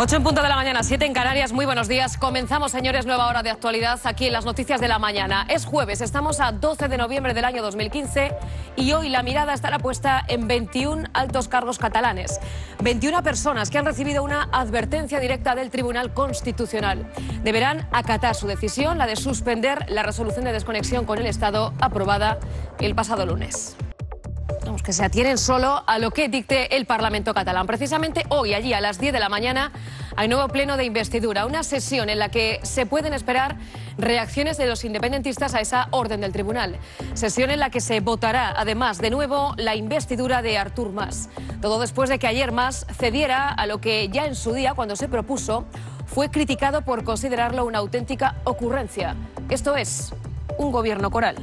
8 en punto de la mañana, 7 en Canarias. Muy buenos días. Comenzamos, señores, nueva hora de actualidad aquí en las noticias de la mañana. Es jueves, estamos a 12 de noviembre del año 2015 y hoy la mirada estará puesta en 21 altos cargos catalanes. 21 personas que han recibido una advertencia directa del Tribunal Constitucional. Deberán acatar su decisión, la de suspender la resolución de desconexión con el Estado aprobada el pasado lunes que se atienen solo a lo que dicte el Parlamento catalán. Precisamente hoy, allí a las 10 de la mañana, hay nuevo pleno de investidura, una sesión en la que se pueden esperar reacciones de los independentistas a esa orden del tribunal. Sesión en la que se votará, además, de nuevo la investidura de Artur Mas. Todo después de que ayer Mas cediera a lo que ya en su día, cuando se propuso, fue criticado por considerarlo una auténtica ocurrencia. Esto es, un gobierno coral.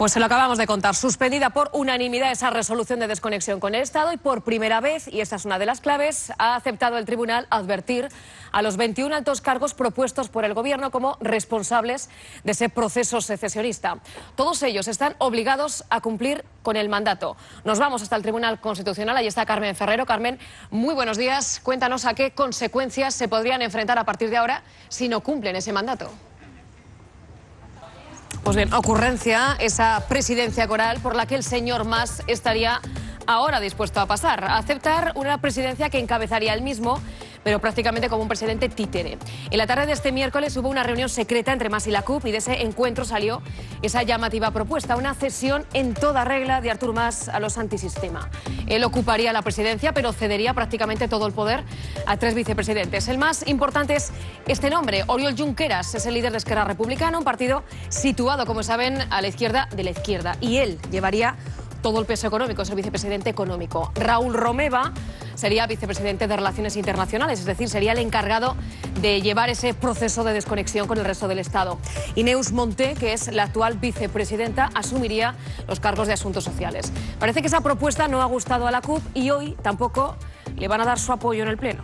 Pues se lo acabamos de contar. Suspendida por unanimidad esa resolución de desconexión con el Estado y por primera vez, y esta es una de las claves, ha aceptado el tribunal advertir a los 21 altos cargos propuestos por el Gobierno como responsables de ese proceso secesionista. Todos ellos están obligados a cumplir con el mandato. Nos vamos hasta el Tribunal Constitucional. Ahí está Carmen Ferrero. Carmen, muy buenos días. Cuéntanos a qué consecuencias se podrían enfrentar a partir de ahora si no cumplen ese mandato. Pues bien, ocurrencia, esa presidencia coral por la que el señor Mas estaría ahora dispuesto a pasar, a aceptar una presidencia que encabezaría él mismo pero prácticamente como un presidente títere. En la tarde de este miércoles hubo una reunión secreta entre Mas y la CUP y de ese encuentro salió esa llamativa propuesta, una cesión en toda regla de Artur Mas a los antisistema. Él ocuparía la presidencia, pero cedería prácticamente todo el poder a tres vicepresidentes. El más importante es este nombre, Oriol Junqueras, es el líder de Esquerra Republicana, un partido situado, como saben, a la izquierda de la izquierda. Y él llevaría todo el peso económico, es el vicepresidente económico. Raúl Romeva sería vicepresidente de Relaciones Internacionales, es decir, sería el encargado de llevar ese proceso de desconexión con el resto del Estado. Ineus Monté, que es la actual vicepresidenta, asumiría los cargos de asuntos sociales. Parece que esa propuesta no ha gustado a la CUP y hoy tampoco le van a dar su apoyo en el Pleno.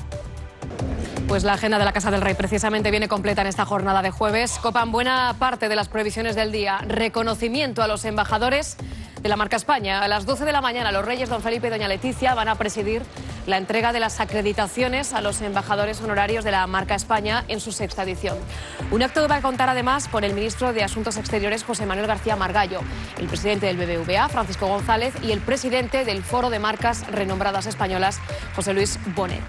Pues la agenda de la Casa del Rey precisamente viene completa en esta jornada de jueves. Copan buena parte de las previsiones del día. Reconocimiento a los embajadores de la marca España. A las 12 de la mañana los reyes don Felipe y doña Leticia van a presidir la entrega de las acreditaciones a los embajadores honorarios de la marca España en su sexta edición. Un acto que va a contar además con el ministro de Asuntos Exteriores José Manuel García Margallo, el presidente del BBVA Francisco González y el presidente del Foro de Marcas Renombradas Españolas José Luis Bonet.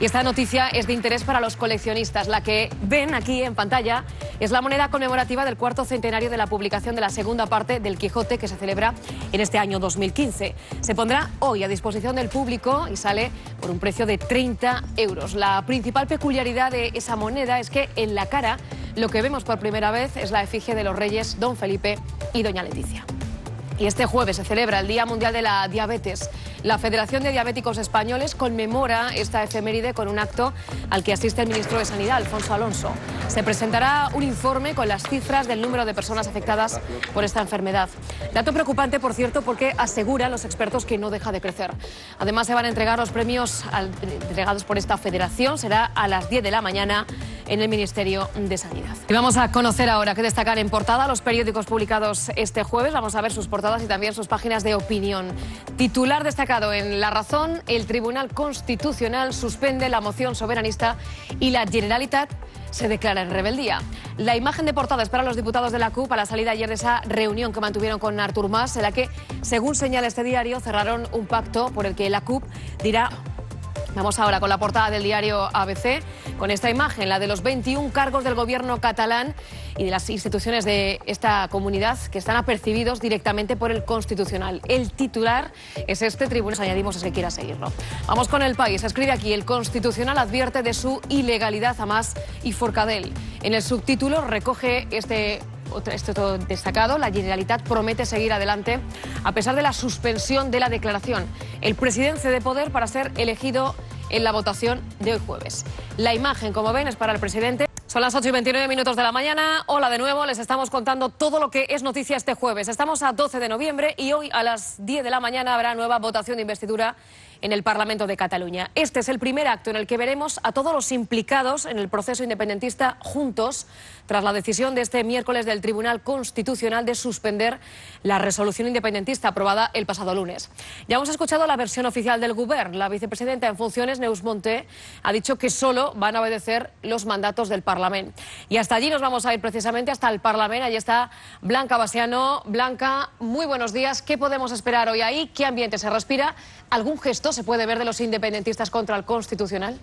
Y esta noticia es de interés para los coleccionistas. La que ven aquí en pantalla es la moneda conmemorativa del cuarto centenario de la publicación de la segunda parte del Quijote que se celebra en este año 2015. Se pondrá hoy a disposición del público y sale por un precio de 30 euros. La principal peculiaridad de esa moneda es que en la cara lo que vemos por primera vez es la efigie de los reyes Don Felipe y Doña Leticia. Y este jueves se celebra el Día Mundial de la Diabetes. La Federación de Diabéticos Españoles conmemora esta efeméride con un acto al que asiste el ministro de Sanidad, Alfonso Alonso. Se presentará un informe con las cifras del número de personas afectadas por esta enfermedad. Dato preocupante, por cierto, porque aseguran los expertos que no deja de crecer. Además, se van a entregar los premios entregados por esta federación. Será a las 10 de la mañana en el Ministerio de Sanidad. Y vamos a conocer ahora qué destacar en portada los periódicos publicados este jueves. Vamos a ver sus portadas y también sus páginas de opinión. Titular destacado en La Razón, el Tribunal Constitucional suspende la moción soberanista y la Generalitat se declara en rebeldía. La imagen de portada es para los diputados de la CUP a la salida ayer de esa reunión que mantuvieron con Artur Mas, en la que, según señala este diario, cerraron un pacto por el que la CUP dirá Vamos ahora con la portada del diario ABC, con esta imagen, la de los 21 cargos del gobierno catalán y de las instituciones de esta comunidad que están apercibidos directamente por el Constitucional. El titular es este tribunal, añadimos es que quiera seguirlo. Vamos con el país. Escribe aquí, el Constitucional advierte de su ilegalidad a más y Forcadell. En el subtítulo recoge este esto destacado, la Generalitat promete seguir adelante a pesar de la suspensión de la declaración. El presidente cede poder para ser elegido en la votación de hoy jueves. La imagen, como ven, es para el presidente. Son las 8 y 29 minutos de la mañana. Hola de nuevo, les estamos contando todo lo que es noticia este jueves. Estamos a 12 de noviembre y hoy a las 10 de la mañana habrá nueva votación de investidura en el Parlamento de Cataluña. Este es el primer acto en el que veremos a todos los implicados en el proceso independentista juntos tras la decisión de este miércoles del Tribunal Constitucional de suspender la resolución independentista aprobada el pasado lunes. Ya hemos escuchado la versión oficial del Govern. La vicepresidenta en funciones, Neus Monté, ha dicho que solo van a obedecer los mandatos del Parlamento. Y hasta allí nos vamos a ir precisamente, hasta el Parlamento. Allí está Blanca Basiano. Blanca, muy buenos días. ¿Qué podemos esperar hoy ahí? ¿Qué ambiente se respira? ¿Algún gesto se puede ver de los independentistas contra el Constitucional?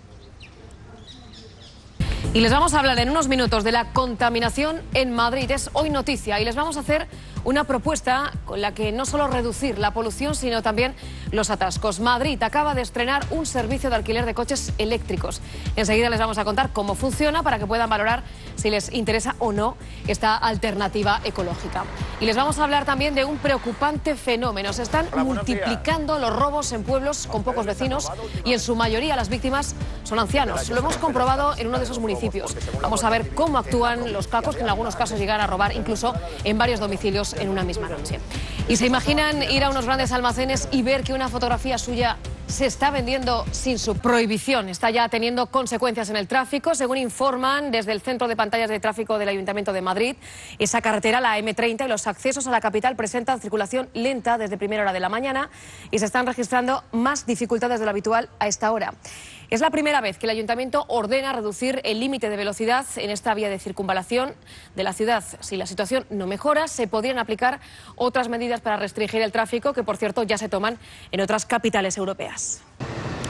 Y les vamos a hablar en unos minutos de la contaminación en Madrid. Es hoy noticia y les vamos a hacer una propuesta con la que no solo reducir la polución, sino también los atascos. Madrid acaba de estrenar un servicio de alquiler de coches eléctricos. Enseguida les vamos a contar cómo funciona para que puedan valorar si les interesa o no esta alternativa ecológica. Y les vamos a hablar también de un preocupante fenómeno. Se están multiplicando los robos en pueblos con pocos vecinos y en su mayoría las víctimas son ancianos. Lo hemos comprobado en uno de esos municipios. Vamos a ver cómo actúan los cacos que en algunos casos llegan a robar incluso en varios domicilios en una misma noche. ¿Y se imaginan ir a unos grandes almacenes y ver que una fotografía suya se está vendiendo sin su prohibición. Está ya teniendo consecuencias en el tráfico, según informan desde el Centro de Pantallas de Tráfico del Ayuntamiento de Madrid. Esa carretera, la M30, y los accesos a la capital presentan circulación lenta desde primera hora de la mañana y se están registrando más dificultades de lo habitual a esta hora. Es la primera vez que el ayuntamiento ordena reducir el límite de velocidad en esta vía de circunvalación de la ciudad. Si la situación no mejora, se podrían aplicar otras medidas para restringir el tráfico, que por cierto ya se toman en otras capitales europeas.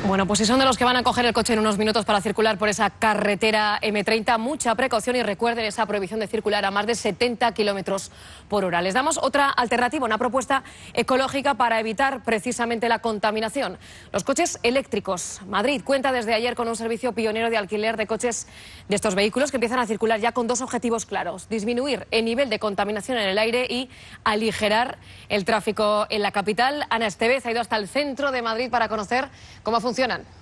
Bueno, pues si son de los que van a coger el coche en unos minutos para circular por esa carretera M30, mucha precaución y recuerden esa prohibición de circular a más de 70 kilómetros por hora. Les damos otra alternativa, una propuesta ecológica para evitar precisamente la contaminación. Los coches eléctricos. Madrid cuenta desde ayer con un servicio pionero de alquiler de coches de estos vehículos que empiezan a circular ya con dos objetivos claros: disminuir el nivel de contaminación en el aire y aligerar el tráfico en la capital. Ana Estevez ha ido hasta el centro de Madrid para conocer cómo funciona funcionan.